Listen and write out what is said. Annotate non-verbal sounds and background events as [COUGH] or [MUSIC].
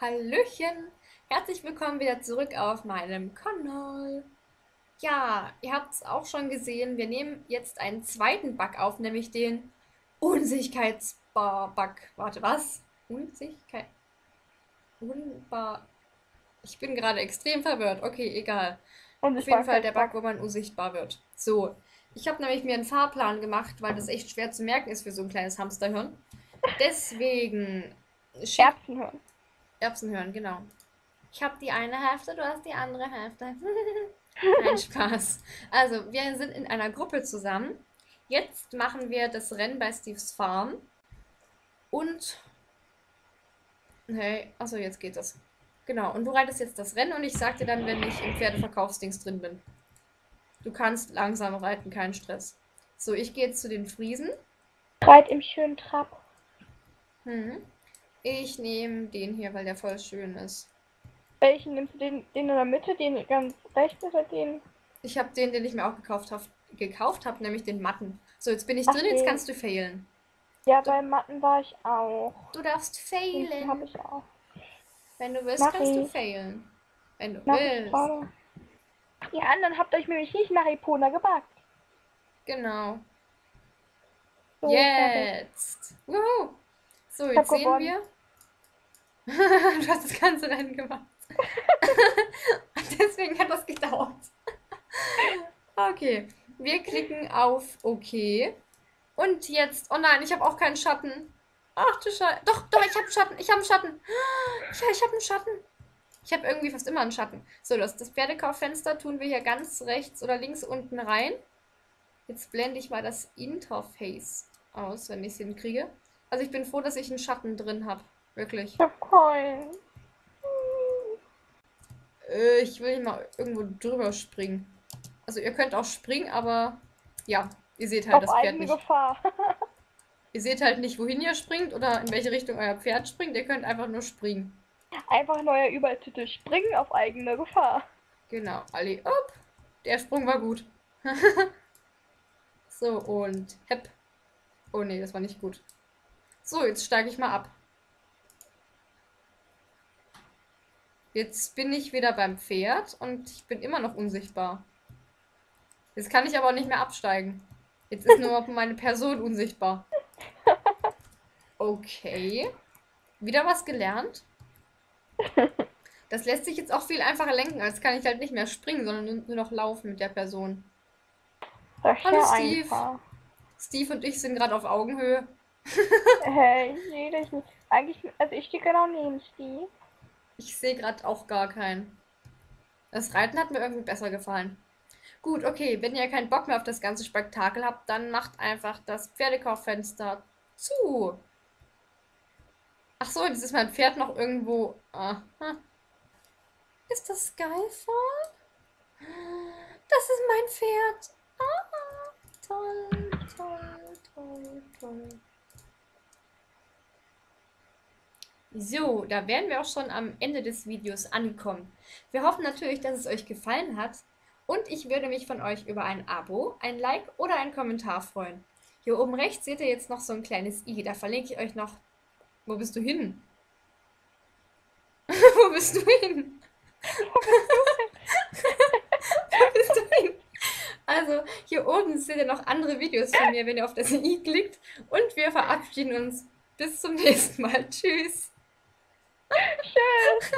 Hallöchen! Herzlich willkommen wieder zurück auf meinem Kanal. Ja, ihr habt es auch schon gesehen, wir nehmen jetzt einen zweiten Bug auf, nämlich den Unsichtbarkeitsbug. Warte, was? Unsichtbarkeit. Unbar. Ich bin gerade extrem verwirrt. Okay, egal. Auf jeden Fall der Bug, wo man unsichtbar wird. So, ich habe nämlich mir einen Fahrplan gemacht, weil das echt schwer zu merken ist für so ein kleines Hamsterhirn. [LAUGHS] Deswegen. Erbsenhirn. Erbsenhirn, genau. Ich habe die eine Hälfte, du hast die andere Hälfte. [LAUGHS] Nein, Spaß. Also, wir sind in einer Gruppe zusammen. Jetzt machen wir das Rennen bei Steves Farm. Und. Hey, achso, jetzt geht das. Genau, und du reitest jetzt das Rennen und ich sag dir dann, wenn ich im Pferdeverkaufsdings drin bin. Du kannst langsam reiten, kein Stress. So, ich gehe jetzt zu den Friesen. Reit im schönen Trab. Mhm. Ich nehme den hier, weil der voll schön ist. Welchen nimmst du? Den, den in der Mitte, den ganz rechts oder den? Ich habe den, den ich mir auch gekauft habe, gekauft habe, nämlich den matten. So, jetzt bin ich Ach, drin, jetzt kannst du failen. Ja, du, beim Matten war ich auch. Du darfst failen. Den habe ich auch. Wenn du willst, Mach kannst ich. du failen. Wenn du Mach willst. Ihr anderen habt euch nämlich nicht nach Epona gebackt. Genau. So, jetzt. Wuhu. So, jetzt sehen gewonnen. wir. [LAUGHS] du hast das ganze Rennen gemacht. [LAUGHS] Deswegen hat das gedauert. okay, wir klicken auf OK. Und jetzt, oh nein, ich habe auch keinen Schatten. Ach du Scheiße. Doch, doch, ich habe einen Schatten. Ich habe einen Schatten. Ja, ich habe einen Schatten. Ich habe irgendwie fast immer einen Schatten. So, das, das Pferdekauffenster tun wir hier ganz rechts oder links unten rein. Jetzt blende ich mal das Interface aus, wenn ich es hinkriege. Also ich bin froh, dass ich einen Schatten drin habe. Wirklich. Ich hab keinen. Äh, ich will mal irgendwo drüber springen. Also ihr könnt auch springen, aber ja, ihr seht halt Auf das Pferd nicht. Gefahr. [LAUGHS] ihr seht halt nicht, wohin ihr springt oder in welche Richtung euer Pferd springt. Ihr könnt einfach nur springen. Einfach neuer Übertitel. Springen auf eigene Gefahr. Genau. Ali, up. Der Sprung war gut. [LAUGHS] so, und hepp. Oh nee, das war nicht gut. So, jetzt steige ich mal ab. Jetzt bin ich wieder beim Pferd und ich bin immer noch unsichtbar. Jetzt kann ich aber auch nicht mehr absteigen. Jetzt ist nur [LAUGHS] meine Person unsichtbar. Okay. Wieder was gelernt. Das lässt sich jetzt auch viel einfacher lenken, als kann ich halt nicht mehr springen, sondern nur noch laufen mit der Person. Hallo Steve. Einfach. Steve und ich sind gerade auf Augenhöhe. Hey, ich sehe dich nicht. Eigentlich, also ich stehe genau neben Steve. Ich sehe gerade auch gar keinen. Das Reiten hat mir irgendwie besser gefallen. Gut, okay, wenn ihr keinen Bock mehr auf das ganze Spektakel habt, dann macht einfach das Pferdekauffenster zu. Ach so, jetzt ist mein Pferd noch irgendwo. Aha. Ist das Skyfall? Das ist mein Pferd. Ah, toll, toll, toll, toll. So, da wären wir auch schon am Ende des Videos angekommen. Wir hoffen natürlich, dass es euch gefallen hat und ich würde mich von euch über ein Abo, ein Like oder einen Kommentar freuen. Hier oben rechts seht ihr jetzt noch so ein kleines i, da verlinke ich euch noch... Wo bist du hin? [LAUGHS] Wo bist du hin? [LAUGHS] Wo bist du hin? Also, hier oben seht ihr noch andere Videos von mir, wenn ihr auf das i klickt. Und wir verabschieden uns. Bis zum nächsten Mal. Tschüss. Tschüss.